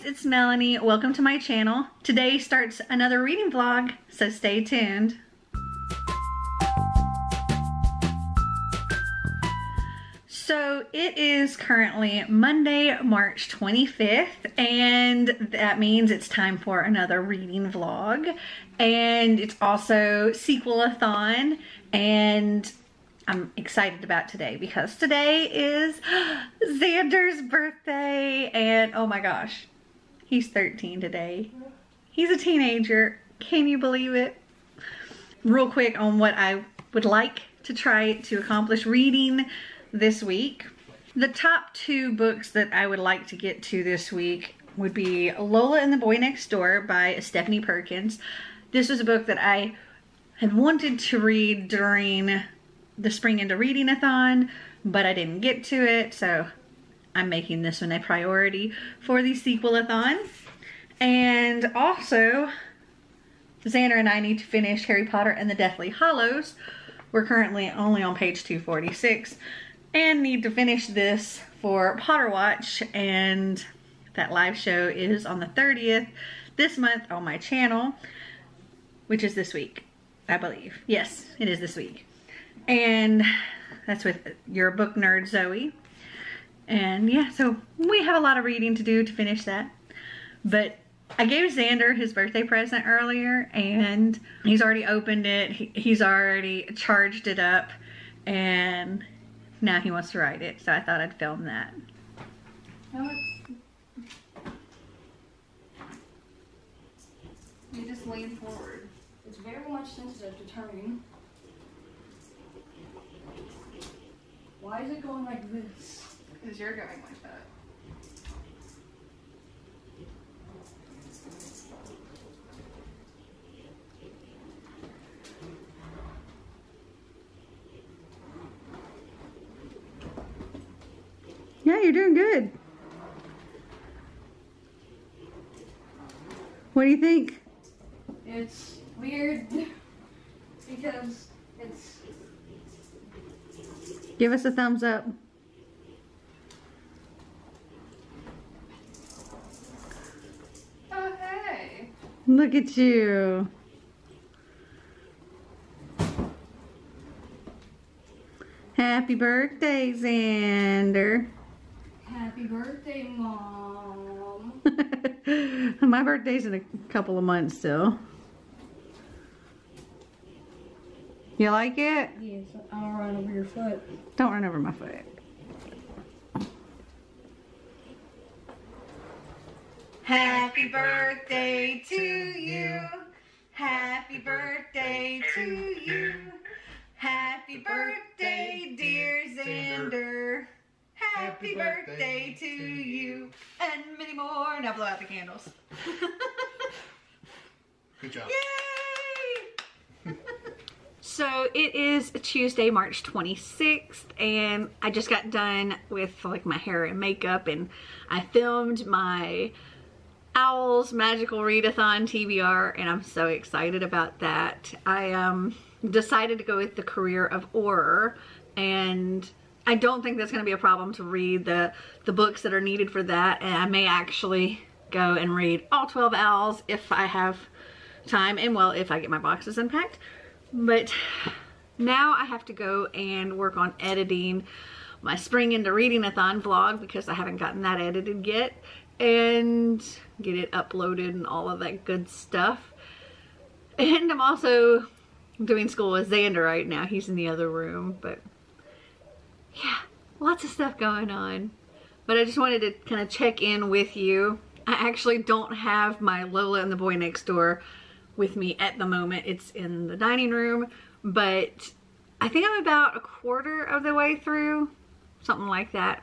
guys, it's Melanie. Welcome to my channel. Today starts another reading vlog, so stay tuned. So it is currently Monday, March 25th, and that means it's time for another reading vlog. And it's also sequel-a-thon, and I'm excited about today because today is Xander's birthday, and oh my gosh, he's 13 today. He's a teenager. Can you believe it? Real quick on what I would like to try to accomplish reading this week. The top two books that I would like to get to this week would be Lola and the Boy Next Door by Stephanie Perkins. This was a book that I had wanted to read during the Spring Into Reading-a-thon, but I didn't get to it, so I'm making this one a priority for the sequel-a-thon. And also, Xander and I need to finish Harry Potter and the Deathly Hallows. We're currently only on page 246 and need to finish this for Potter Watch and that live show is on the 30th this month on my channel, which is this week, I believe. Yes, it is this week. And that's with your book nerd, Zoe. And yeah, so we have a lot of reading to do to finish that. But I gave Xander his birthday present earlier and he's already opened it. He, he's already charged it up and now he wants to write it, so I thought I'd film that. You just lean forward. It's very much sensitive to turning. Why is it going like this? Because you're going like that. Yeah, you're doing good. What do you think? It's weird because it's Give us a thumbs up. oh hey. Look at you. Happy birthday, Xander. Happy birthday, mom. My birthday's in a couple of months still. You like it? yes, I'll run over your foot. Don't run over my foot. Happy birthday to you. Happy birthday to you. Happy birthday, dear Xander. Happy birthday to you. And many more. Now blow out the candles. Good job. Yay! so it is Tuesday, March 26th, and I just got done with like my hair and makeup, and I filmed my Owls Magical Readathon TBR, and I'm so excited about that. I um, decided to go with the career of horror, and I don't think that's going to be a problem to read the, the books that are needed for that, and I may actually go and read all 12 Owls if I have time, and well, if I get my boxes unpacked. But now I have to go and work on editing my Spring Into Reading-a-thon vlog because I haven't gotten that edited yet and get it uploaded and all of that good stuff. And I'm also doing school with Xander right now. He's in the other room, but yeah, lots of stuff going on. But I just wanted to kind of check in with you. I actually don't have my Lola and the Boy Next Door with me at the moment. It's in the dining room, but I think I'm about a quarter of the way through, something like that.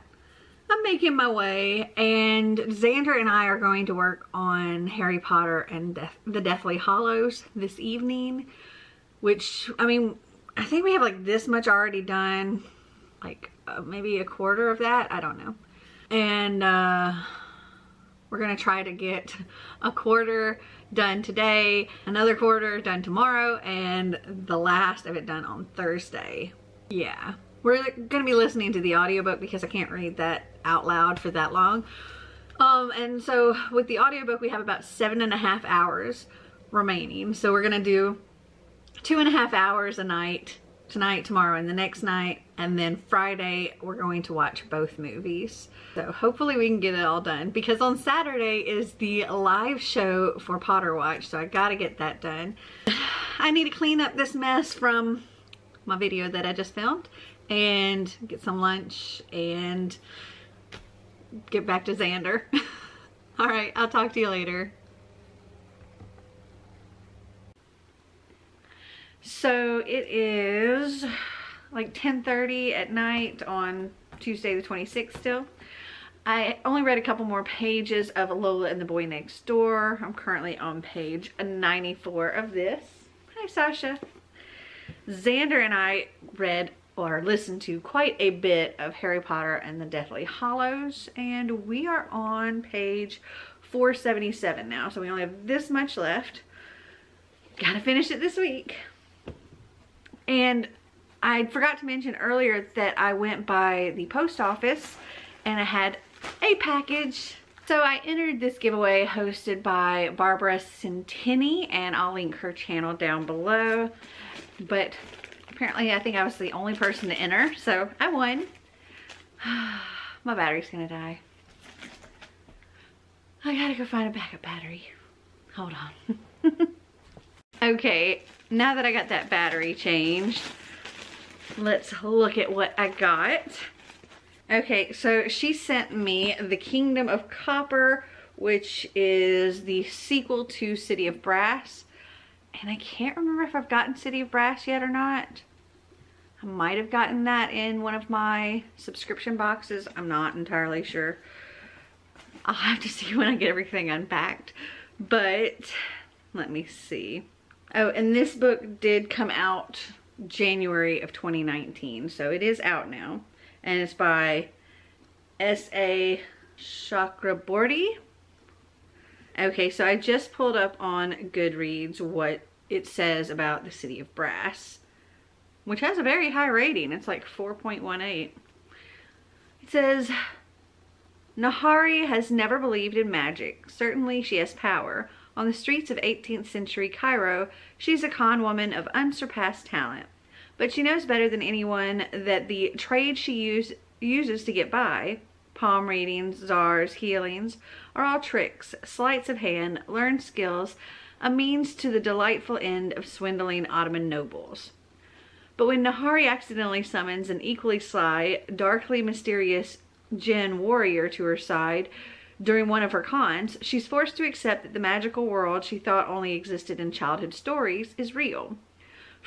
I'm making my way and Xander and I are going to work on Harry Potter and Death, the Deathly Hallows this evening, which, I mean, I think we have like this much already done, like uh, maybe a quarter of that, I don't know. And uh, we're gonna try to get a quarter done today, another quarter done tomorrow, and the last of it done on Thursday. Yeah. We're gonna be listening to the audiobook because I can't read that out loud for that long. Um, and so with the audiobook, we have about seven and a half hours remaining. So we're gonna do two and a half hours a night, tonight, tomorrow, and the next night. And then Friday, we're going to watch both movies. So hopefully we can get it all done because on Saturday is the live show for Potter Watch. So I gotta get that done. I need to clean up this mess from my video that I just filmed and get some lunch and get back to Xander. All right, I'll talk to you later. So it is like 10.30 at night on Tuesday the 26th still. I only read a couple more pages of Lola and the Boy Next Door. I'm currently on page 94 of this. Hi, Sasha. Xander and I read or listened to quite a bit of Harry Potter and the Deathly Hallows and we are on page 477 now so we only have this much left. Gotta finish it this week. And I forgot to mention earlier that I went by the post office and I had a package. So I entered this giveaway hosted by Barbara Centini and I'll link her channel down below. But apparently I think I was the only person to enter, so I won. My battery's gonna die. I gotta go find a backup battery. Hold on. okay, now that I got that battery changed, let's look at what I got. Okay, so she sent me The Kingdom of Copper, which is the sequel to City of Brass. And I can't remember if I've gotten City of Brass yet or not. I might have gotten that in one of my subscription boxes. I'm not entirely sure. I'll have to see when I get everything unpacked. But let me see. Oh, and this book did come out January of 2019. So it is out now. And it's by S.A. Chakraborty. Okay, so I just pulled up on Goodreads what it says about the City of Brass which has a very high rating. It's like 4.18. It says, Nahari has never believed in magic. Certainly she has power. On the streets of 18th century Cairo, she's a con woman of unsurpassed talent. But she knows better than anyone that the trade she use, uses to get by, palm readings, zars, healings, are all tricks, sleights of hand, learned skills, a means to the delightful end of swindling Ottoman nobles. But when Nahari accidentally summons an equally sly, darkly mysterious Jinn warrior to her side during one of her cons, she's forced to accept that the magical world she thought only existed in childhood stories is real.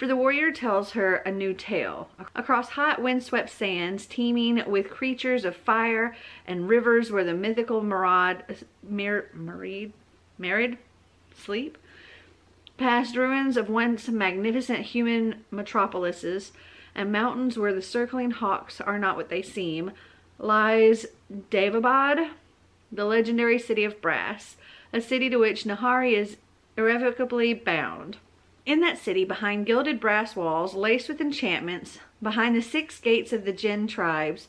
For the warrior tells her a new tale. Across hot windswept sands teeming with creatures of fire and rivers where the mythical Marad, Mer, Marid, Merid sleep, past ruins of once magnificent human metropolises and mountains where the circling hawks are not what they seem, lies Daevabad, the legendary city of brass, a city to which Nahari is irrevocably bound. In that city, behind gilded brass walls laced with enchantments, behind the six gates of the Jinn tribes,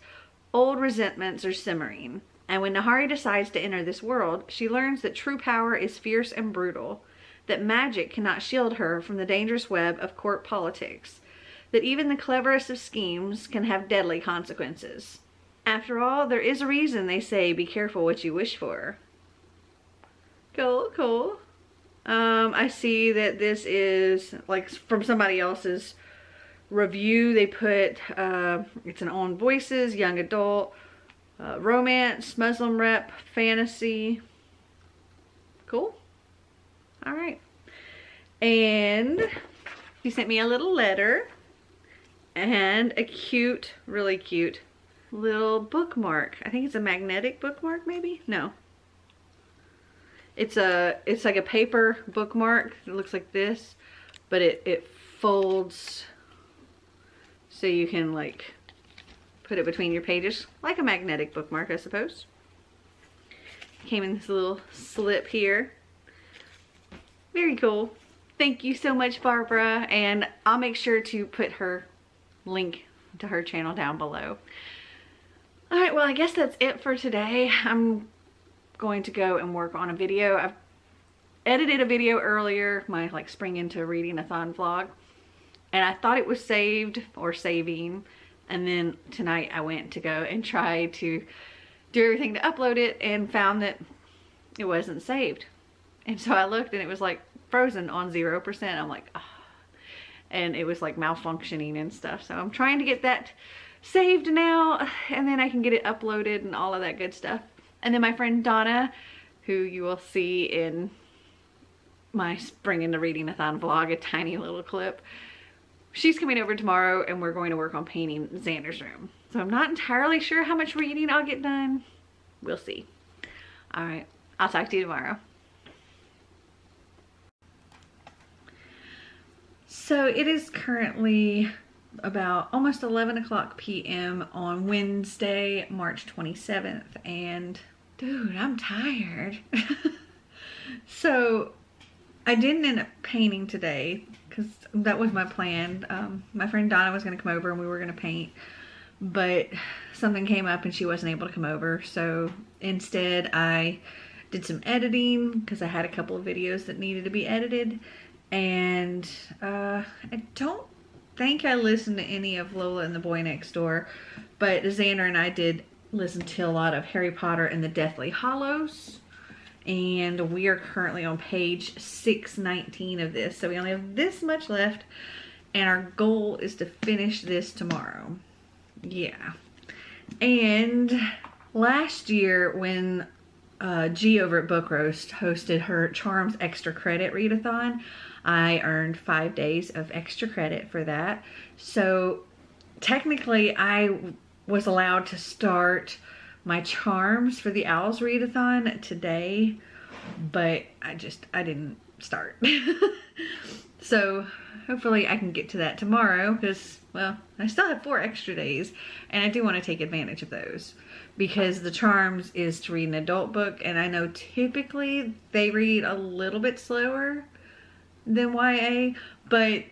old resentments are simmering. And when Nahari decides to enter this world, she learns that true power is fierce and brutal that magic cannot shield her from the dangerous web of court politics, that even the cleverest of schemes can have deadly consequences. After all, there is a reason they say be careful what you wish for. Cool, cool. Um, I see that this is like from somebody else's review. They put, uh, it's an Own Voices, young adult, uh, romance, Muslim rep, fantasy. Cool. All right. And he sent me a little letter and a cute, really cute little bookmark. I think it's a magnetic bookmark maybe? No. It's a it's like a paper bookmark. It looks like this, but it it folds so you can like put it between your pages like a magnetic bookmark, I suppose. Came in this little slip here. Very cool. Thank you so much, Barbara. And I'll make sure to put her link to her channel down below. All right, well, I guess that's it for today. I'm going to go and work on a video. I've edited a video earlier, my like spring into reading a thon vlog, and I thought it was saved or saving. And then tonight I went to go and try to do everything to upload it and found that it wasn't saved. And so I looked and it was like frozen on 0%. I'm like, oh. and it was like malfunctioning and stuff. So I'm trying to get that saved now and then I can get it uploaded and all of that good stuff. And then my friend Donna, who you will see in my spring into reading a thon vlog, a tiny little clip. She's coming over tomorrow and we're going to work on painting Xander's room. So I'm not entirely sure how much reading I'll get done. We'll see. All right, I'll talk to you tomorrow. So it is currently about almost 11 o'clock p.m. on Wednesday, March 27th. And dude, I'm tired. so I didn't end up painting today because that was my plan. Um, my friend Donna was going to come over and we were going to paint, but something came up and she wasn't able to come over. So instead I did some editing because I had a couple of videos that needed to be edited. And uh, I don't think I listened to any of Lola and the Boy Next Door, but Xander and I did listen to a lot of Harry Potter and the Deathly Hallows. And we are currently on page 619 of this. So we only have this much left. And our goal is to finish this tomorrow. Yeah. And last year when uh, G over at Book Roast hosted her Charms Extra Credit Readathon, I earned five days of extra credit for that. So technically I was allowed to start my charms for the Owls Readathon today, but I just, I didn't start. so hopefully I can get to that tomorrow because, well, I still have four extra days and I do want to take advantage of those because the charms is to read an adult book and I know typically they read a little bit slower than YA, but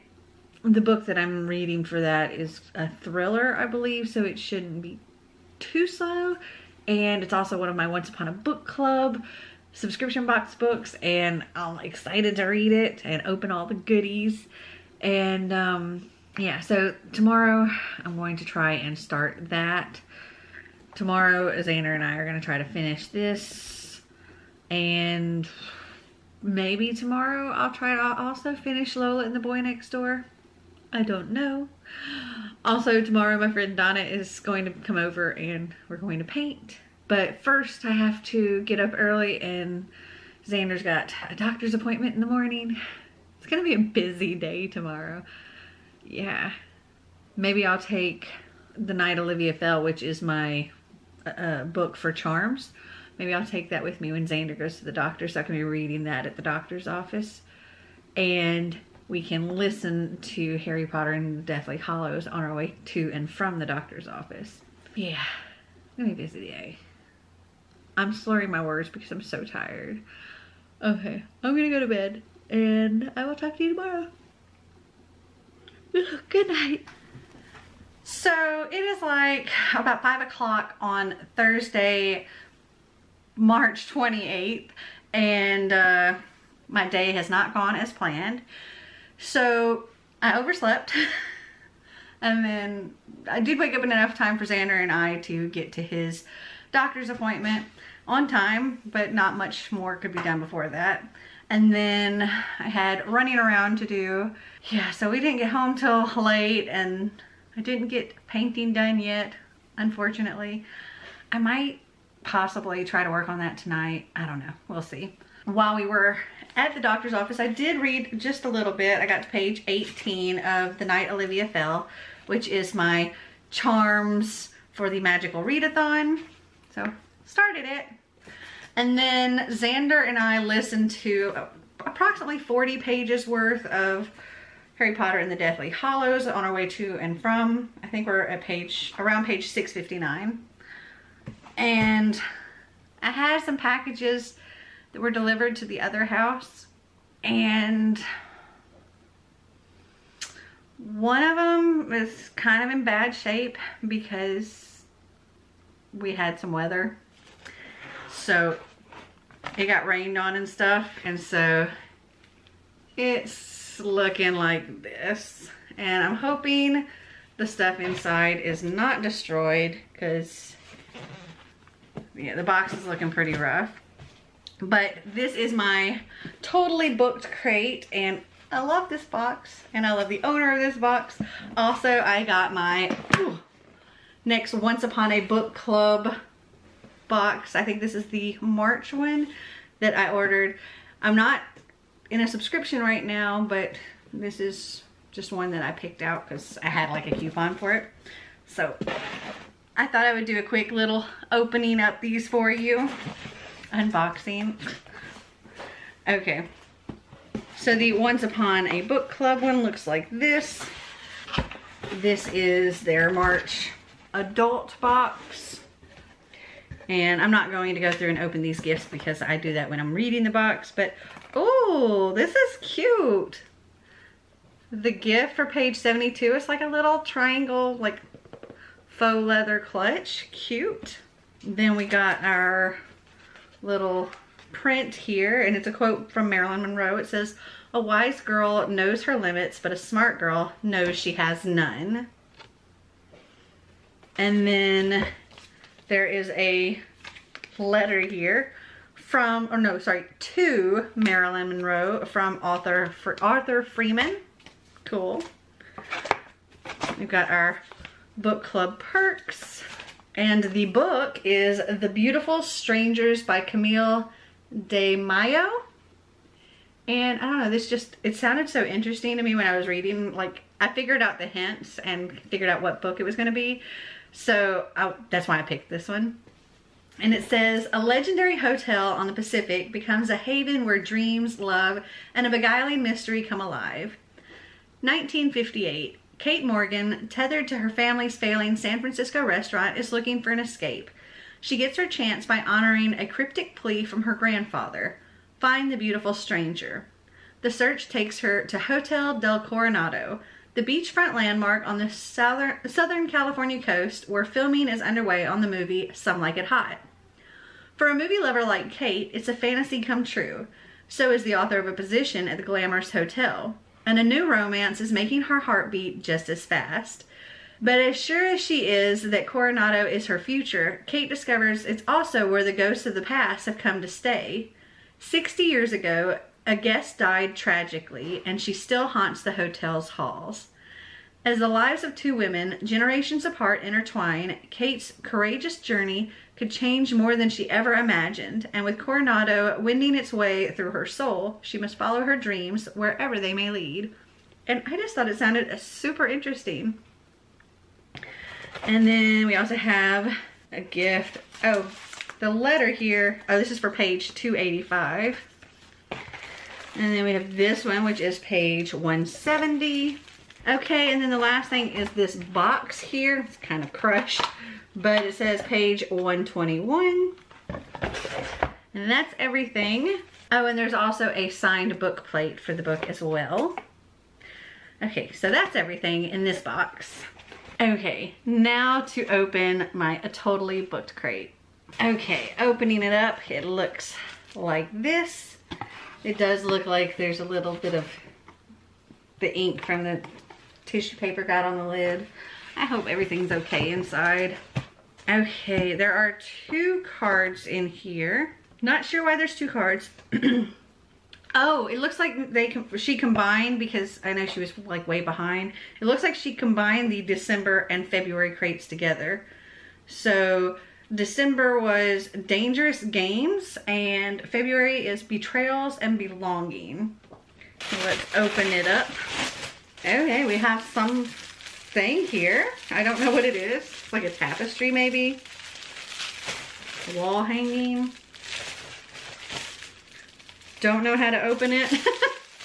the book that I'm reading for that is a thriller, I believe, so it shouldn't be too slow. And it's also one of my Once Upon a Book Club subscription box books, and I'm excited to read it and open all the goodies. And um, yeah, so tomorrow I'm going to try and start that. Tomorrow, Xander and I are going to try to finish this. And maybe tomorrow I'll try to also finish Lola and the Boy Next Door. I don't know. Also tomorrow my friend Donna is going to come over and we're going to paint. But first I have to get up early and Xander's got a doctor's appointment in the morning. It's gonna be a busy day tomorrow. Yeah. Maybe I'll take The Night Olivia Fell, which is my uh, book for charms Maybe I'll take that with me when Xander goes to the doctor so I can be reading that at the doctor's office. And we can listen to Harry Potter and the Deathly Hallows on our way to and from the doctor's office. Yeah, gonna be busy day. I'm slurring my words because I'm so tired. Okay, I'm gonna go to bed and I will talk to you tomorrow. Good night. So it is like about five o'clock on Thursday, March 28th and uh, my day has not gone as planned. So I overslept and then I did wake up in enough time for Xander and I to get to his doctor's appointment on time, but not much more could be done before that. And then I had running around to do. Yeah, so we didn't get home till late and I didn't get painting done yet, unfortunately. I might possibly try to work on that tonight. I don't know. We'll see. While we were at the doctor's office, I did read just a little bit. I got to page 18 of The Night Olivia Fell, which is my charms for the magical readathon. So started it. And then Xander and I listened to approximately 40 pages worth of Harry Potter and the Deathly Hallows on our way to and from. I think we're at page, around page 659 and I had some packages that were delivered to the other house and one of them is kind of in bad shape because we had some weather. So it got rained on and stuff. And so it's looking like this. And I'm hoping the stuff inside is not destroyed because yeah, the box is looking pretty rough. But this is my totally booked crate and I love this box and I love the owner of this box. Also, I got my ooh, next Once Upon a Book Club box. I think this is the March one that I ordered. I'm not in a subscription right now, but this is just one that I picked out because I had like a coupon for it. So I thought I would do a quick little opening up these for you. Unboxing. Okay. So the Once Upon a Book Club one looks like this. This is their March adult box. And I'm not going to go through and open these gifts because I do that when I'm reading the box. But, oh, this is cute. The gift for page 72 is like a little triangle, like faux leather clutch. Cute. Then we got our little print here, and it's a quote from Marilyn Monroe. It says, a wise girl knows her limits, but a smart girl knows she has none. And then there is a letter here from, or no, sorry, to Marilyn Monroe from author for Arthur Freeman. Cool. We've got our book club perks. And the book is The Beautiful Strangers by Camille Di Maio. And I don't know, this just, it sounded so interesting to me when I was reading. Like, I figured out the hints and figured out what book it was going to be. So I, that's why I picked this one. And it says, a legendary hotel on the Pacific becomes a haven where dreams, love, and a beguiling mystery come alive. 1958. Kate Morgan, tethered to her family's failing San Francisco restaurant, is looking for an escape. She gets her chance by honoring a cryptic plea from her grandfather find the beautiful stranger. The search takes her to Hotel del Coronado, the beachfront landmark on the southern, California coast where filming is underway on the movie Some Like It Hot. For a movie lover like Kate, it's a fantasy come true. So is the author of a position at the glamorous hotel. And a new romance is making her heart beat just as fast. But as sure as she is that Coronado is her future, Kate discovers it's also where the ghosts of the past have come to stay. 60 years ago, a guest died tragically, and she still haunts the hotel's halls. As the lives of two women, generations apart, intertwine, Kate's courageous journey could change more than she ever imagined, and with Coronado wending its way through her soul, she must follow her dreams wherever they may lead. And I just thought it sounded uh, super interesting. And then we also have a gift. Oh, the letter here. Oh, this is for page 285. And then we have this one, which is page 170. Okay, and then the last thing is this box here. It's kind of crushed, but it says page 121. And that's everything. Oh, and there's also a signed book plate for the book as well. Okay, so that's everything in this box. Okay, now to open my Totally Booked crate. Okay, opening it up, it looks like this. It does look like there's a little bit of the ink from the tissue paper got on the lid. I hope everything's okay inside. Okay, there are two cards in here. Not sure why there's two cards. oh, it looks like they she combined because I know she was like way behind. It looks like she combined the December and February crates together. So December was Dangerous Games and February is Betrayals and Belonging. Let's open it up. Okay, we have some thing here. I don't know what it is. It's like a tapestry maybe. Wall hanging. Don't know how to open it.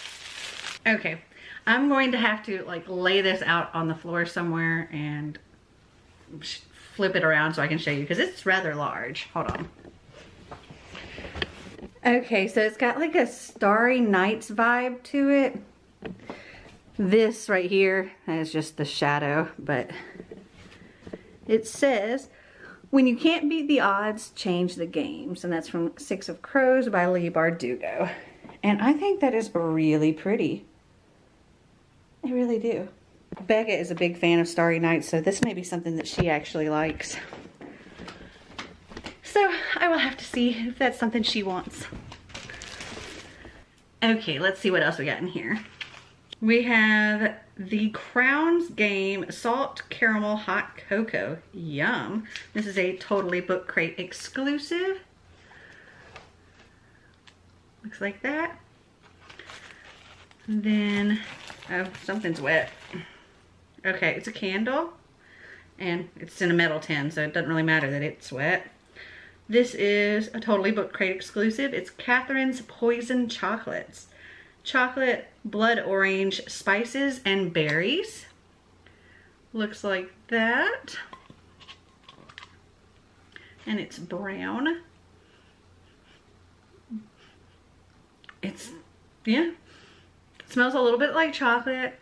okay, I'm going to have to like lay this out on the floor somewhere and flip it around so I can show you because it's rather large. Hold on. Okay, so it's got like a Starry Nights vibe to it. This right here is just the shadow, but it says, When You Can't Beat the Odds, Change the Games. And that's from Six of Crows by Leigh Bardugo. And I think that is really pretty. I really do. Becca is a big fan of Starry Night, so this may be something that she actually likes. So I will have to see if that's something she wants. Okay, let's see what else we got in here. We have the Crowns Game Salt Caramel Hot Cocoa. Yum. This is a Totally Book Crate exclusive. Looks like that. And then, oh, something's wet. Okay, it's a candle. And it's in a metal tin, so it doesn't really matter that it's wet. This is a Totally Book Crate exclusive. It's Catherine's Poison Chocolates. Chocolate, blood orange, spices, and berries. Looks like that. And it's brown. It's, yeah, it smells a little bit like chocolate.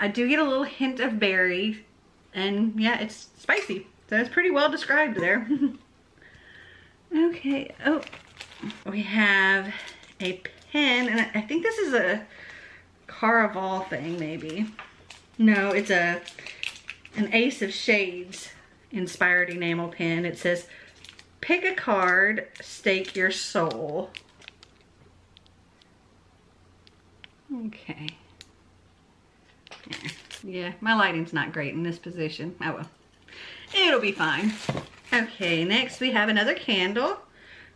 I do get a little hint of berry. And yeah, it's spicy. So it's pretty well described there. Okay, oh, we have a pen, and I think this is a Caraval thing, maybe. No, it's a an Ace of Shades inspired enamel pen. It says, pick a card, stake your soul. Okay. Yeah, yeah my lighting's not great in this position. Oh well. It'll be fine. Okay, next we have another candle.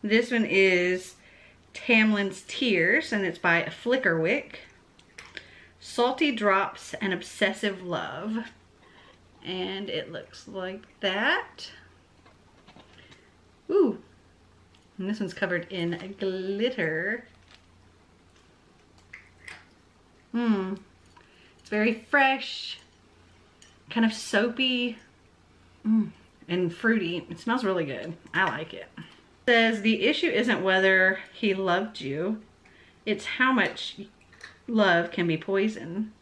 This one is Tamlin's Tears, and it's by Flickerwick. Salty Drops and Obsessive Love. And it looks like that. Ooh. And this one's covered in glitter. Hmm. It's very fresh, kind of soapy. Mmm and fruity. It smells really good. I like it. Says the issue isn't whether he loved you, it's how much love can be poison.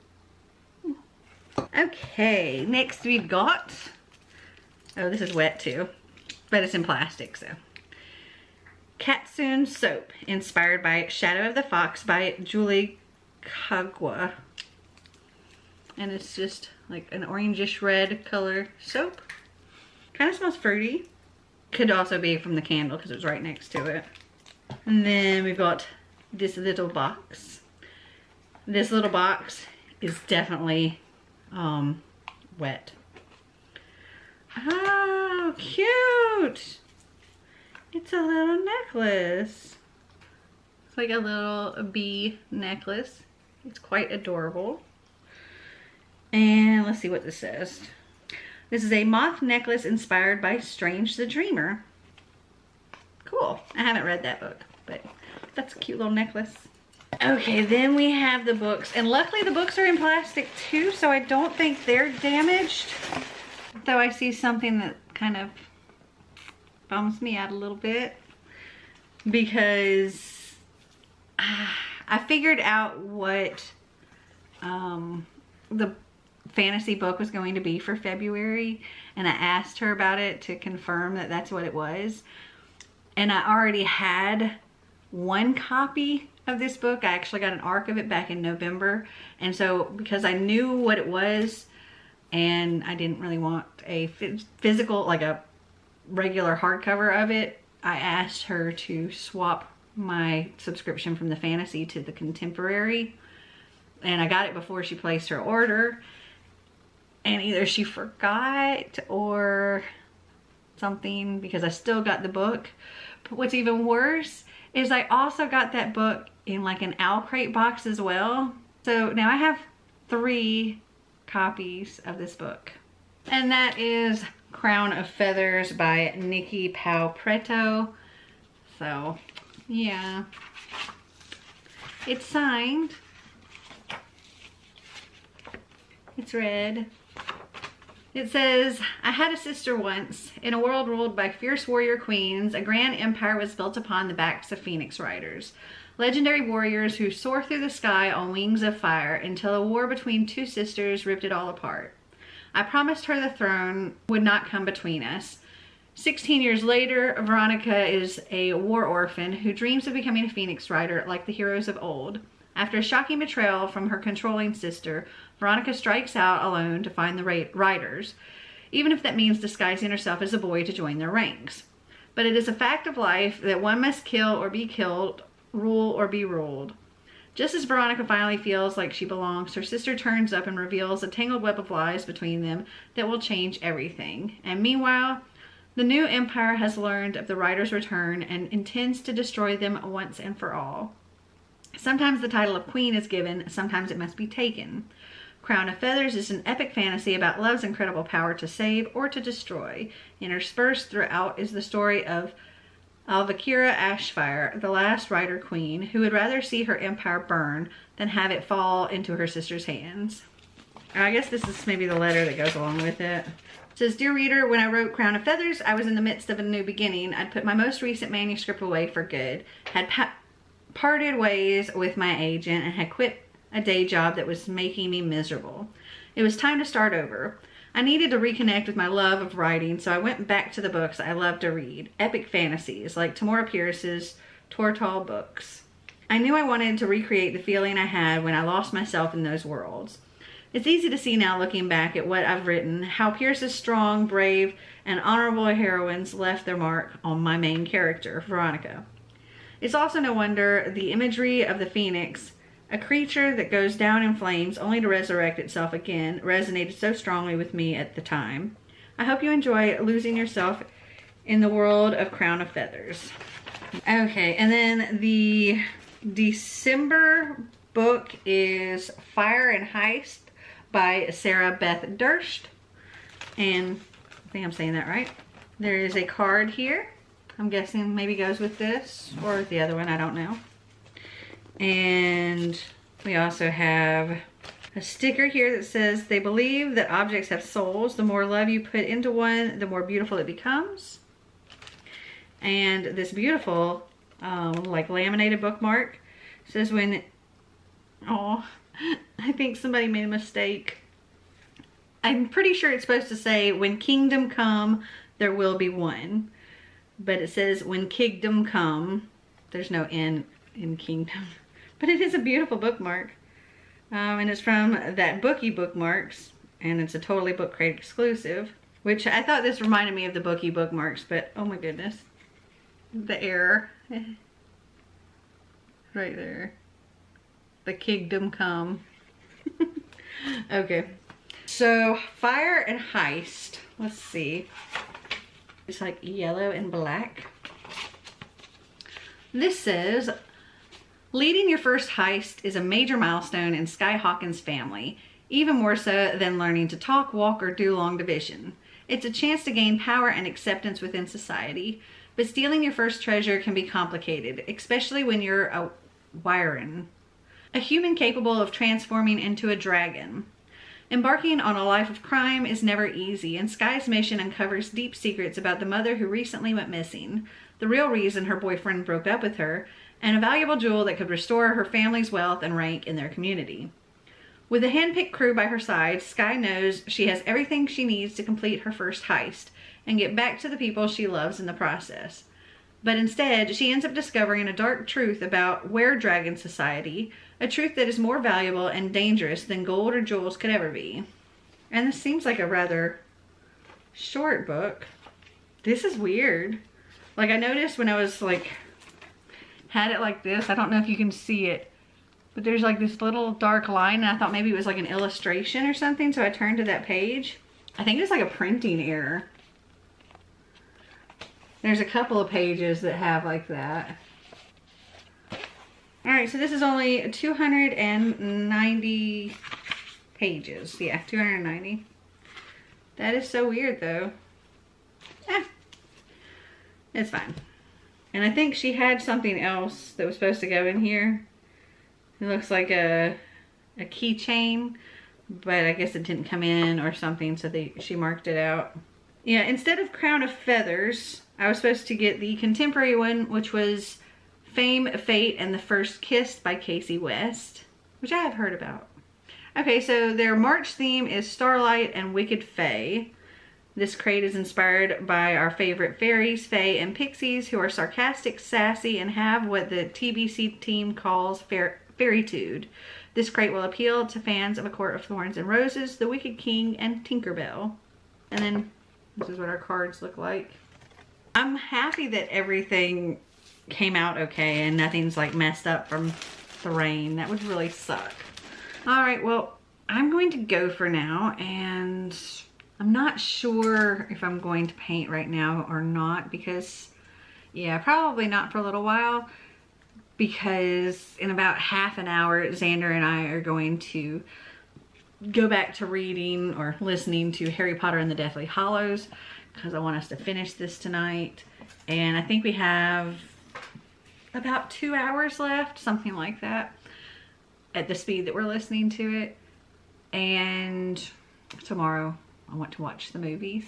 Okay, next we've got, oh this is wet too, but it's in plastic so. Katsun Soap, inspired by Shadow of the Fox by Julie Kagawa. And it's just like an orangish red color soap. Kind of smells fruity. Could also be from the candle because it was right next to it. And then we've got this little box. This little box is definitely um, wet. Oh, cute. It's a little necklace. It's like a little bee necklace. It's quite adorable. And let's see what this says. This is a moth necklace inspired by Strange the Dreamer. Cool. I haven't read that book, but that's a cute little necklace. Okay, then we have the books. And luckily the books are in plastic too, so I don't think they're damaged. Though I see something that kind of bums me out a little bit. Because uh, I figured out what um, the fantasy book was going to be for February and I asked her about it to confirm that that's what it was. And I already had one copy of this book. I actually got an arc of it back in November. And so because I knew what it was and I didn't really want a physical, like a regular hardcover of it, I asked her to swap my subscription from the fantasy to the contemporary. And I got it before she placed her order and either she forgot or something because I still got the book. But what's even worse is I also got that book in like an OwlCrate box as well. So now I have three copies of this book. And that is Crown of Feathers by Nicki Pau Preto. So yeah, it's signed. It's red. It says, I had a sister once. In a world ruled by fierce warrior queens, a grand empire was built upon the backs of phoenix riders. Legendary warriors who soar through the sky on wings of fire until a war between two sisters ripped it all apart. I promised her the throne would not come between us. 16 years later, Veronica is a war orphan who dreams of becoming a Phoenix Rider like the heroes of old. After a shocking betrayal from her controlling sister, Veronica strikes out alone to find the riders, even if that means disguising herself as a boy to join their ranks. But it is a fact of life that one must kill or be killed, rule or be ruled. Just as Veronica finally feels like she belongs, her sister turns up and reveals a tangled web of lies between them that will change everything. And meanwhile, the new empire has learned of the Riders' return and intends to destroy them once and for all. Sometimes the title of queen is given, sometimes it must be taken. Crown of Feathers is an epic fantasy about love's incredible power to save or to destroy. Interspersed throughout is the story of Avalkyra Ashfire, the last Rider Queen, who would rather see her empire burn than have it fall into her sister's hands. I guess this is maybe the letter that goes along with it says, Dear reader, when I wrote Crown of Feathers, I was in the midst of a new beginning. I'd put my most recent manuscript away for good, had parted ways with my agent, and had quit a day job that was making me miserable. It was time to start over. I needed to reconnect with my love of writing, so I went back to the books I love to read, epic fantasies like Tamora Pierce's Tortall books. I knew I wanted to recreate the feeling I had when I lost myself in those worlds. It's easy to see now looking back at what I've written, how Pierce's strong, brave, and honorable heroines left their mark on my main character, Veronica. It's also no wonder the imagery of the phoenix, a creature that goes down in flames only to resurrect itself again, resonated so strongly with me at the time. I hope you enjoy losing yourself in the world of Crown of Feathers. Okay, and then the December book is Fire and Heist by Sarah Beth Durst. And I think I'm saying that right. There is a card here. I'm guessing maybe goes with this or the other one, I don't know. And we also have a sticker here that says, they believe that objects have souls. The more love you put into one, the more beautiful it becomes. And this beautiful, um, like laminated bookmark says when, oh, I think somebody made a mistake. I'm pretty sure it's supposed to say, when kingdom come, there will be one. But it says, when kingdom come, there's no N in kingdom. But it is a beautiful bookmark. Um, and it's from that Bookie Bookmarks. And it's a totally Book Crate exclusive. Which I thought this reminded me of the Bookie Bookmarks. But oh my goodness. The error. right there the kingdom come. okay. So fire and heist. Let's see. It's like yellow and black. This says, leading your first heist is a major milestone in Sky Hawkins' family, even more so than learning to talk, walk, or do long division. It's a chance to gain power and acceptance within society, but stealing your first treasure can be complicated, especially when you're a wyvern a human capable of transforming into a dragon. Embarking on a life of crime is never easy, and Sky's mission uncovers deep secrets about the mother who recently went missing, the real reason her boyfriend broke up with her, and a valuable jewel that could restore her family's wealth and rank in their community. With a hand-picked crew by her side, Sky knows she has everything she needs to complete her first heist and get back to the people she loves in the process. But instead, she ends up discovering a dark truth about where Dragon Society, a truth that is more valuable and dangerous than gold or jewels could ever be. And this seems like a rather short book. This is weird. Like I noticed when I was like, had it like this, I don't know if you can see it, but there's like this little dark line and I thought maybe it was like an illustration or something. So I turned to that page. I think it's like a printing error. There's a couple of pages that have like that. All right, so this is only 290 pages. Yeah, 290. That is so weird though. Eh, it's fine. And I think she had something else that was supposed to go in here. It looks like a, a keychain, but I guess it didn't come in or something, so they, she marked it out. Yeah, instead of Crown of Feathers, I was supposed to get the contemporary one, which was Fame, Fate, and the First Kiss by Kasie West, which I have heard about. Okay, so their March theme is Starlight and Wicked Fae. This crate is inspired by our favorite fairies, fae, and pixies who are sarcastic, sassy, and have what the TBC team calls fair fairytude. This crate will appeal to fans of A Court of Thorns and Roses, The Wicked King, and Tinkerbell. And then this is what our cards look like. I'm happy that everything came out okay and nothing's like messed up from the rain. That would really suck. All right, well, I'm going to go for now and I'm not sure if I'm going to paint right now or not because, yeah, probably not for a little while because in about half an hour, Xander and I are going to go back to reading or listening to Harry Potter and the Deathly Hallows because I want us to finish this tonight. And I think we have about two hours left, something like that, at the speed that we're listening to it. And tomorrow I want to watch the movies.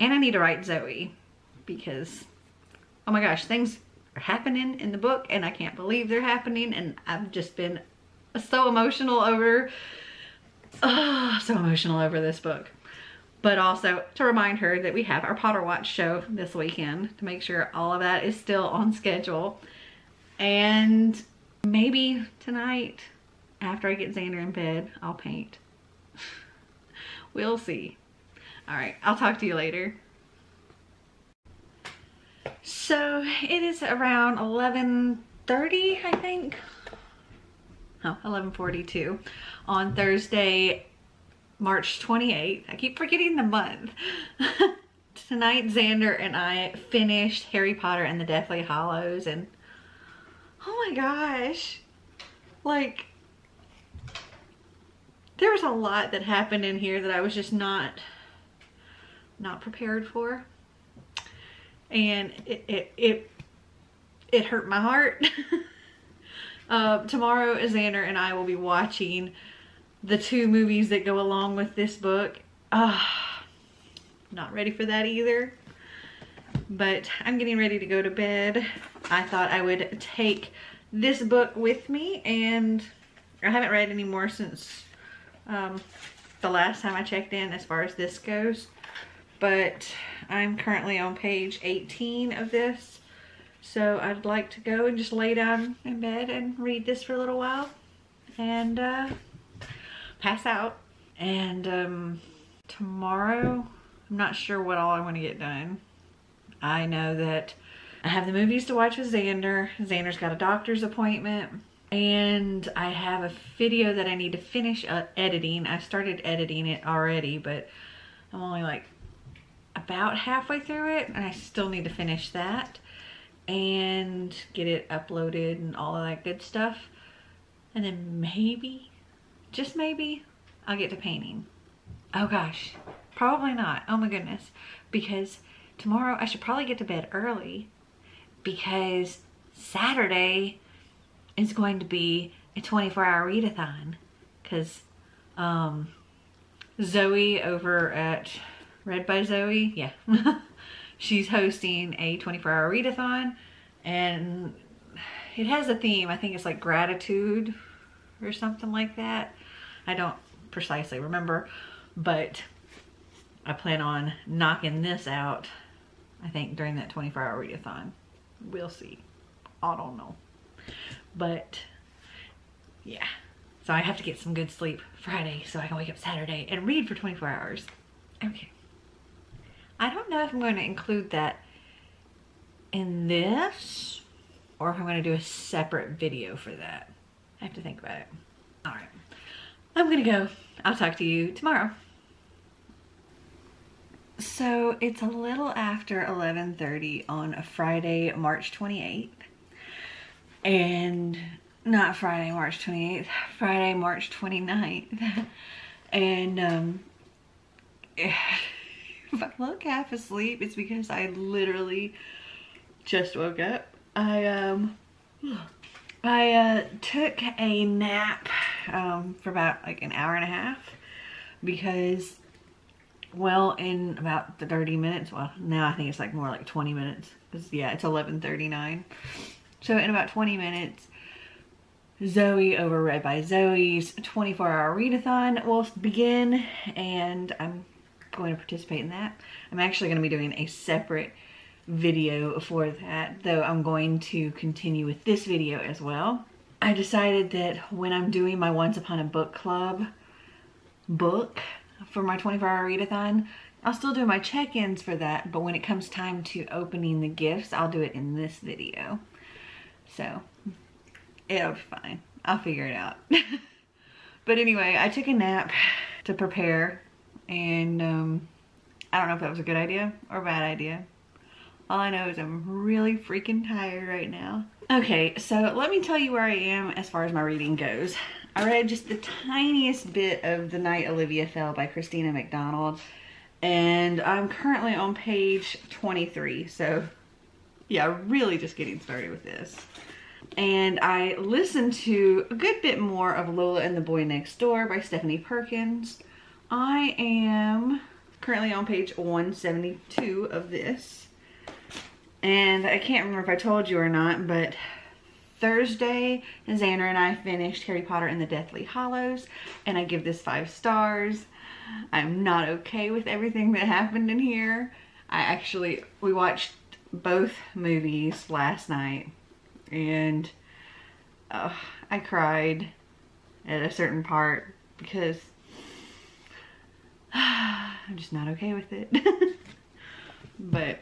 And I need to write Zoe because, oh my gosh, things are happening in the book and I can't believe they're happening. And I've just been so emotional over, oh, so emotional over this book. But also to remind her that we have our Potter Watch show this weekend to make sure all of that is still on schedule. And maybe tonight, after I get Xander in bed, I'll paint. we'll see. All right, I'll talk to you later. So it is around 11.30, I think. Oh, 11.42 on Thursday, March 28th. I keep forgetting the month. Tonight, Xander and I finished Harry Potter and the Deathly Hallows and oh my gosh, like there was a lot that happened in here that I was just not not prepared for. And it, it, it, it hurt my heart. uh, tomorrow, Xander and I will be watching the two movies that go along with this book. Uh, not ready for that either. But I'm getting ready to go to bed. I thought I would take this book with me and I haven't read any more since um, the last time I checked in as far as this goes but I'm currently on page 18 of this. So I'd like to go and just lay down in bed and read this for a little while and uh, pass out. And um, tomorrow, I'm not sure what all I want to get done. I know that I have the movies to watch with Xander. Xander's got a doctor's appointment. And I have a video that I need to finish uh, editing. I started editing it already, but I'm only like about halfway through it and I still need to finish that and get it uploaded and all of that good stuff. And then maybe, just maybe, I'll get to painting. Oh gosh, probably not. Oh my goodness. Because tomorrow I should probably get to bed early because Saturday is going to be a 24 hour readathon because um, Zoe over at Read by Zoe. Yeah. She's hosting a 24 hour readathon and it has a theme. I think it's like gratitude or something like that. I don't precisely remember, but I plan on knocking this out, I think, during that 24 hour readathon. We'll see. I don't know. But yeah. So I have to get some good sleep Friday so I can wake up Saturday and read for 24 hours. Okay. I don't know if I'm going to include that in this or if I'm going to do a separate video for that. I have to think about it. All right. I'm going to go. I'll talk to you tomorrow. So it's a little after 11.30 on a Friday, March 28th. And not Friday, March 28th, Friday, March 29th. and um, if I look half asleep, it's because I literally just woke up. I, um, I, uh, took a nap, um, for about like an hour and a half because, well, in about the 30 minutes, well, now I think it's like more like 20 minutes because, yeah, it's 11.39. So in about 20 minutes, Zoe over Read by Zoe's 24 hour readathon will begin and I'm going to participate in that. I'm actually going to be doing a separate video for that, though I'm going to continue with this video as well. I decided that when I'm doing my Once Upon a Book Club book for my 24 hour readathon, I'll still do my check-ins for that, but when it comes time to opening the gifts, I'll do it in this video. So, it'll be fine. I'll figure it out. but anyway, I took a nap to prepare, and um, I don't know if that was a good idea or a bad idea. All I know is I'm really freaking tired right now. Okay, so let me tell you where I am as far as my reading goes. I read just the tiniest bit of The Night Olivia Fell by Christina McDonald and I'm currently on page 23 so yeah really just getting started with this and I listened to a good bit more of Lola and the Boy Next Door by Stephanie Perkins I am currently on page 172 of this and I can't remember if I told you or not but Thursday, Xander and I finished Harry Potter and the Deathly Hallows, and I give this five stars. I'm not okay with everything that happened in here. I actually, we watched both movies last night and uh, I cried at a certain part because I'm just not okay with it. but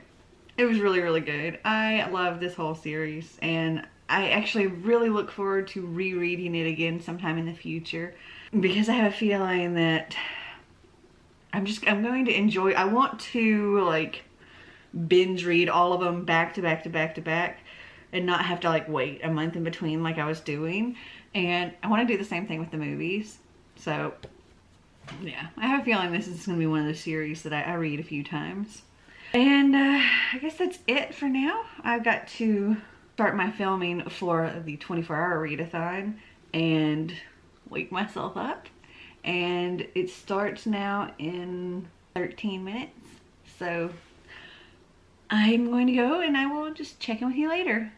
it was really, really good. I love this whole series and I actually really look forward to rereading it again sometime in the future because I have a feeling that I'm just, I'm going to enjoy, I want to like binge read all of them back to back to back to back and not have to like wait a month in between like I was doing. And I want to do the same thing with the movies. So yeah, I have a feeling this is going to be one of the series that I, I read a few times. And uh, I guess that's it for now. I've got to start my filming for the 24 hour readathon and wake myself up and it starts now in 13 minutes. So I'm going to go and I will just check in with you later.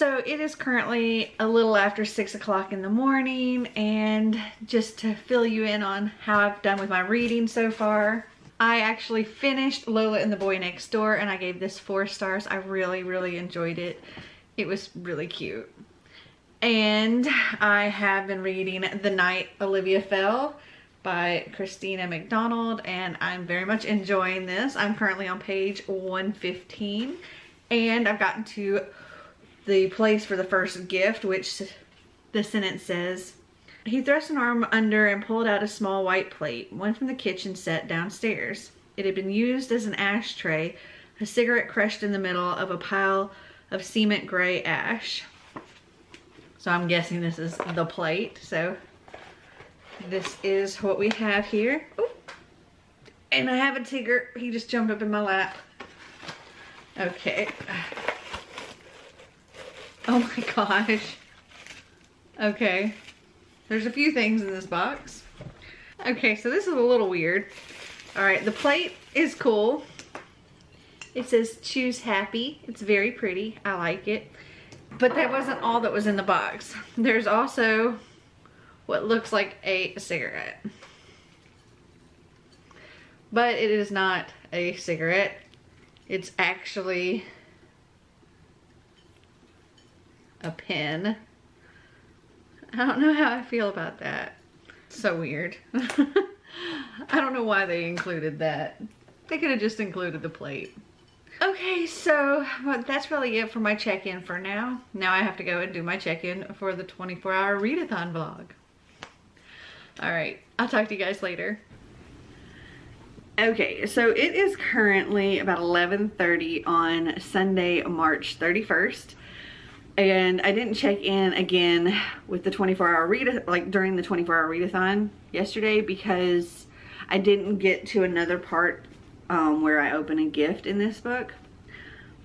So it is currently a little after six o'clock in the morning and just to fill you in on how I've done with my reading so far, I actually finished Lola and the Boy Next Door and I gave this four stars. I really, really enjoyed it. It was really cute. And I have been reading The Night Olivia Fell by Christina McDonald and I'm very much enjoying this. I'm currently on page 115 and I've gotten to the place for the first gift which the sentence says, he thrust an arm under and pulled out a small white plate, one from the kitchen set downstairs. It had been used as an ashtray, a cigarette crushed in the middle of a pile of cement gray ash. So I'm guessing this is the plate. So this is what we have here. Ooh. And I have a Tigger. He just jumped up in my lap. Okay. Oh my gosh. Okay. There's a few things in this box. Okay, so this is a little weird. All right, the plate is cool. It says choose happy. It's very pretty. I like it. But that wasn't all that was in the box. There's also what looks like a cigarette. But it is not a cigarette. It's actually a pen. I don't know how I feel about that. So weird. I don't know why they included that. They could have just included the plate. Okay, so well, that's really it for my check-in for now. Now I have to go and do my check-in for the 24-hour readathon vlog. All right, I'll talk to you guys later. Okay, so it is currently about 11.30 on Sunday, March 31st. And I didn't check in again with the 24-hour read, like during the 24-hour readathon yesterday because I didn't get to another part um, where I open a gift in this book.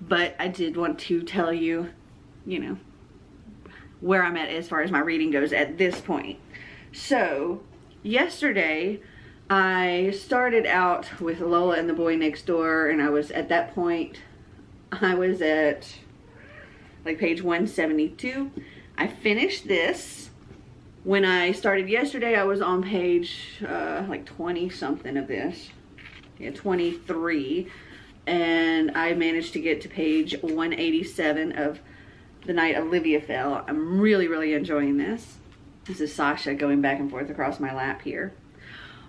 But I did want to tell you, you know, where I'm at as far as my reading goes at this point. So, yesterday, I started out with Lola and the Boy Next Door, and I was, at that point, I was at, like, page 172. I finished this, When I started yesterday, I was on page uh, like 20 something of this. Yeah, 23. And I managed to get to page 187 of The Night Olivia Fell. I'm really, really enjoying this. This is Sasha going back and forth across my lap here.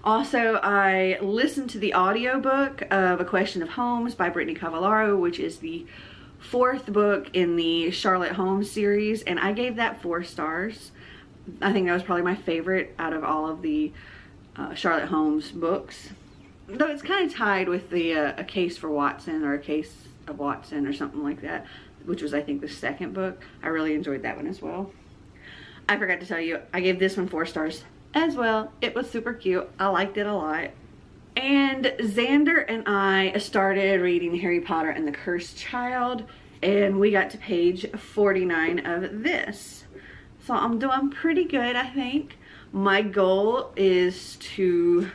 Also, I listened to the audiobook of A Question of Holmes by Brittany Cavallaro, which is the fourth book in the Charlotte Holmes series, and I gave that four stars. I think that was probably my favorite out of all of the uh, Charlotte Holmes books. Though it's kind of tied with the uh, A Case for Watson or A Case of Watson or something like that, which was I think the second book. I really enjoyed that one as well. I forgot to tell you, I gave this one four stars as well. It was super cute. I liked it a lot. And Xander and I started reading Harry Potter and the Cursed Child and we got to page 49 of this. So I'm doing pretty good, I think. My goal is to,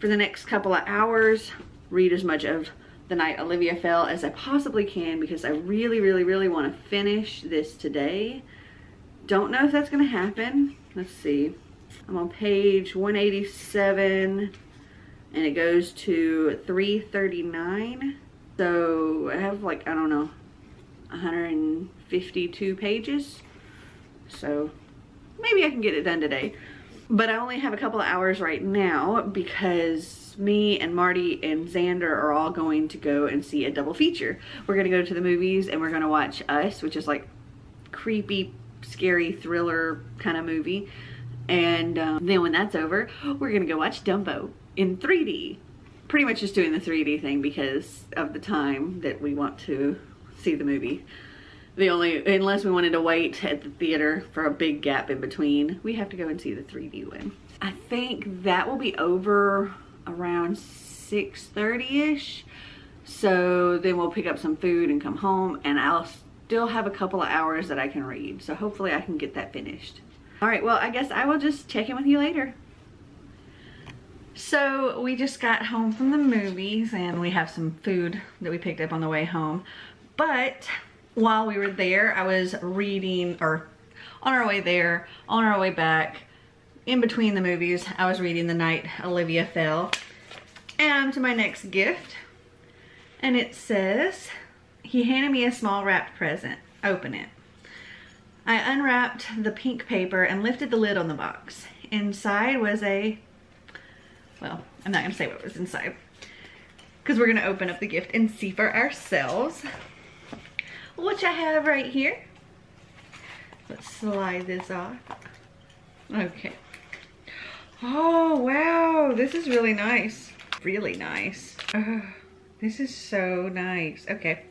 for the next couple of hours, read as much of The Night Olivia Fell as I possibly can because I really, really, really want to finish this today. Don't know if that's going to happen. Let's see. I'm on page 187 and it goes to 339. So I have like, I don't know, 152 pages. So maybe I can get it done today. But I only have a couple of hours right now because me and Marty and Xander are all going to go and see a double feature. We're going to go to the movies and we're going to watch Us, which is like creepy, scary thriller kind of movie. And um, then when that's over, we're going to go watch Dumbo in 3D. Pretty much just doing the 3D thing because of the time that we want to see the movie. The only, unless we wanted to wait at the theater for a big gap in between, we have to go and see the 3D one. I think that will be over around 6.30ish. So then we'll pick up some food and come home and I'll still have a couple of hours that I can read. So hopefully I can get that finished. All right, well, I guess I will just check in with you later. So we just got home from the movies and we have some food that we picked up on the way home. But while we were there, I was reading, or on our way there, on our way back, in between the movies, I was reading The Night Olivia Fell. And to my next gift, and it says, he handed me a small wrapped present. Open it. I unwrapped the pink paper and lifted the lid on the box. Inside was a, well, I'm not gonna say what was inside because we're gonna open up the gift and see for ourselves which I have right here. Let's slide this off. Okay. Oh, wow. This is really nice. Really nice. Oh, this is so nice. Okay.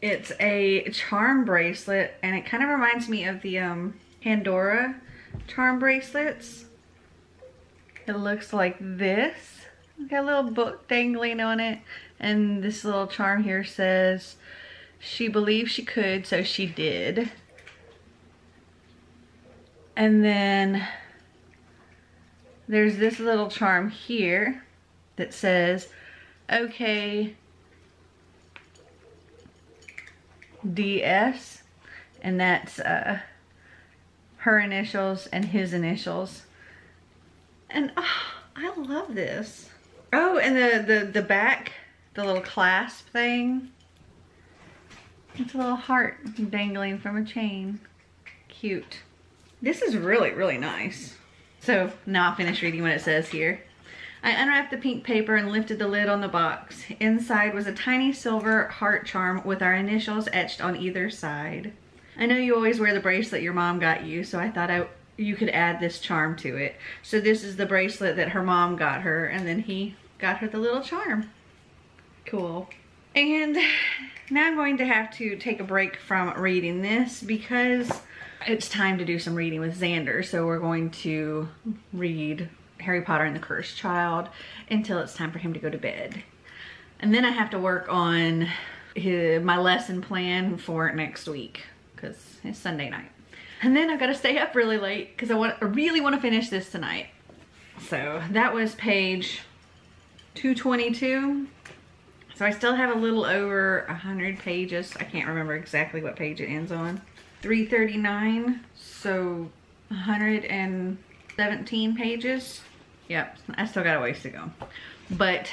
It's a charm bracelet and it kind of reminds me of the um, Pandora charm bracelets. It looks like this. Got a little book dangling on it. And this little charm here says, she believed she could, so she did. And then there's this little charm here that says, okay, DS. And that's uh, her initials and his initials. And oh, I love this. Oh, and the, the, the back, the little clasp thing it's a little heart dangling from a chain. Cute. This is really, really nice. So now I'll finish reading what it says here. I unwrapped the pink paper and lifted the lid on the box. Inside was a tiny silver heart charm with our initials etched on either side. I know you always wear the bracelet your mom got you, so I thought I, you could add this charm to it. So this is the bracelet that her mom got her, and then he got her the little charm. Cool. And now I'm going to have to take a break from reading this because it's time to do some reading with Xander. So we're going to read Harry Potter and the Cursed Child until it's time for him to go to bed. And then I have to work on his, my lesson plan for next week because it's Sunday night. And then I've got to stay up really late because I, want, I really want to finish this tonight. So that was page 222 so I still have a little over 100 pages. I can't remember exactly what page it ends on. 339. So 117 pages. Yep, I still got a ways to go. But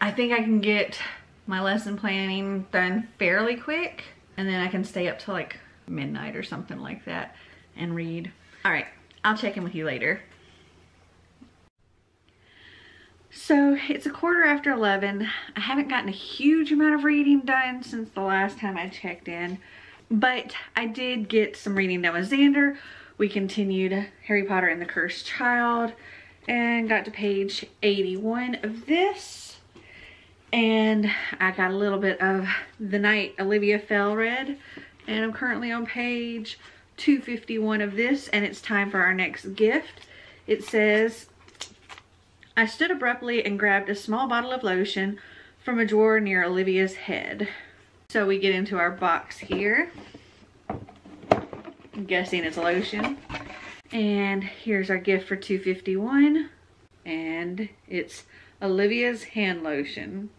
I think I can get my lesson planning done fairly quick and then I can stay up till like midnight or something like that and read. All right, I'll check in with you later. So it's a quarter after 11. I haven't gotten a huge amount of reading done since the last time I checked in, but I did get some reading done with Xander. We continued Harry Potter and the Cursed Child and got to page 81 of this. And I got a little bit of The Night Olivia Fell read. And I'm currently on page 251 of this and it's time for our next gift. It says, I stood abruptly and grabbed a small bottle of lotion from a drawer near Olivia's head. So we get into our box here. I'm guessing it's lotion. And here's our gift for 251 and it's Olivia's hand lotion.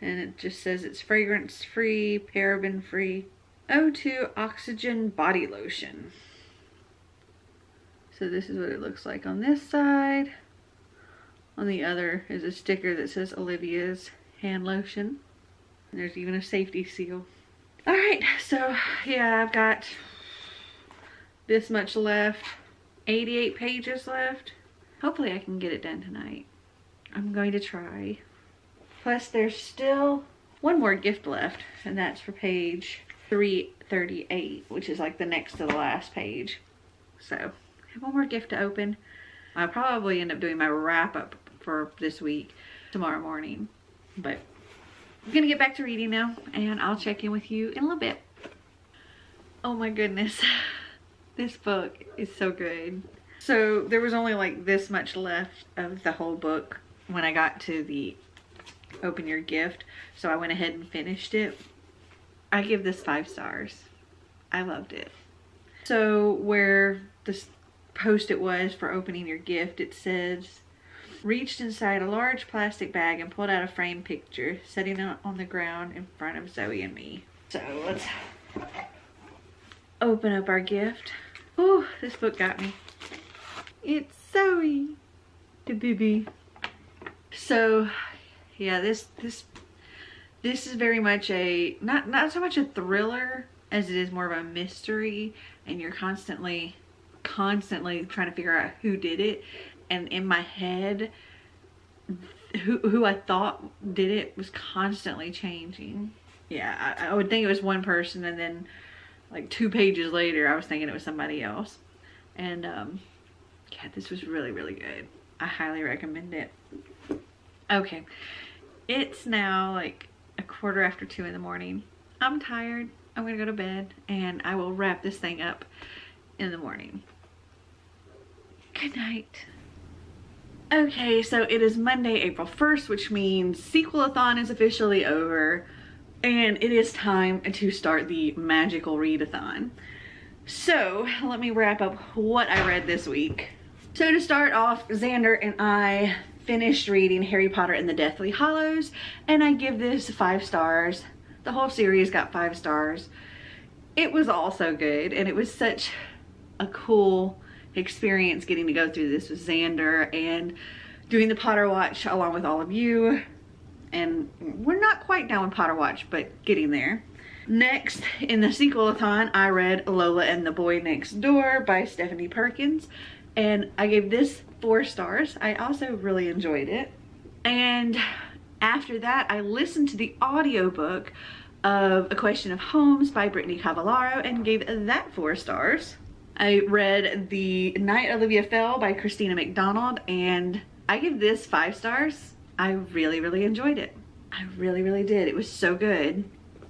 And it just says it's fragrance free, paraben free. O2 Oxygen Body Lotion. So this is what it looks like on this side. On the other is a sticker that says Olivia's hand lotion. And there's even a safety seal. All right, so yeah, I've got this much left. 88 pages left. Hopefully I can get it done tonight. I'm going to try. Plus there's still one more gift left and that's for page 338, which is like the next to the last page. So I have one more gift to open. I'll probably end up doing my wrap up for this week tomorrow morning. But I'm gonna get back to reading now and I'll check in with you in a little bit. Oh my goodness. This book is so good. So there was only like this much left of the whole book when I got to the open your gift. So I went ahead and finished it. I give this five stars. I loved it. So where this post-it was for opening your gift, it says, reached inside a large plastic bag and pulled out a framed picture, setting it on the ground in front of Zoe and me. So let's open up our gift. Oh, this book got me. It's Zoe, the baby. So, yeah, this this this is very much a not not so much a thriller as it is more of a mystery, and you're constantly constantly trying to figure out who did it. And in my head, who who I thought did it was constantly changing. Yeah, I, I would think it was one person, and then like two pages later, I was thinking it was somebody else. And um, yeah, this was really, really good. I highly recommend it. Okay, it's now like a quarter after two in the morning. I'm tired. I'm gonna go to bed and I will wrap this thing up in the morning. Good night. Okay, so it is Monday, April 1st, which means Sequelathon is officially over and it is time to start the magical readathon. So let me wrap up what I read this week. So to start off, Xander and I finished reading Harry Potter and the Deathly Hallows and I give this five stars. The whole series got five stars. It was all so good and it was such a cool experience getting to go through this with Xander and doing the Potter Watch along with all of you and we're not quite done with Potter Watch, but getting there. Next, in the sequelathon, I read Lola and the Boy Next Door by Stephanie Perkins, and I gave this four stars. I also really enjoyed it. And after that, I listened to the audiobook of A Question of Holmes by Brittany Cavallaro and gave that four stars. I read The Night Olivia Fell by Christina McDonald and I give this five stars. I really, really enjoyed it. I really, really did. It was so good.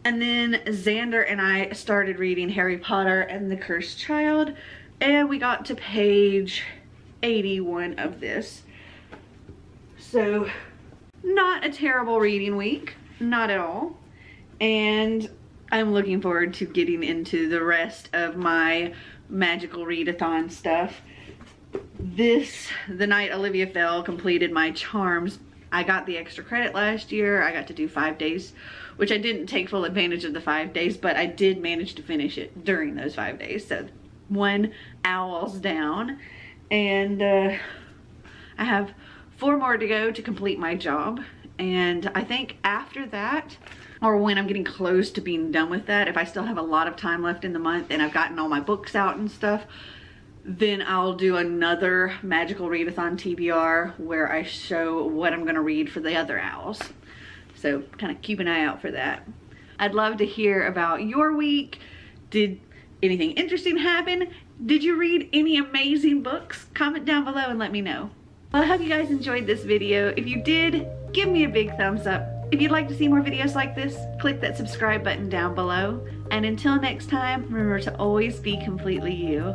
And then Xander and I started reading Harry Potter and the Cursed Child and we got to page 81 of this. So not a terrible reading week, not at all. And I'm looking forward to getting into the rest of my magical readathon stuff. This, the night Olivia fell, completed my charms I got the extra credit last year. I got to do five days, which I didn't take full advantage of the five days, but I did manage to finish it during those five days. So one owls down and uh, I have four more to go to complete my job. And I think after that, or when I'm getting close to being done with that, if I still have a lot of time left in the month and I've gotten all my books out and stuff, then I'll do another magical readathon TBR where I show what I'm gonna read for the other owls. So kind of keep an eye out for that. I'd love to hear about your week. Did anything interesting happen? Did you read any amazing books? Comment down below and let me know. Well, I hope you guys enjoyed this video. If you did, give me a big thumbs up. If you'd like to see more videos like this, click that subscribe button down below. And until next time, remember to always be completely you.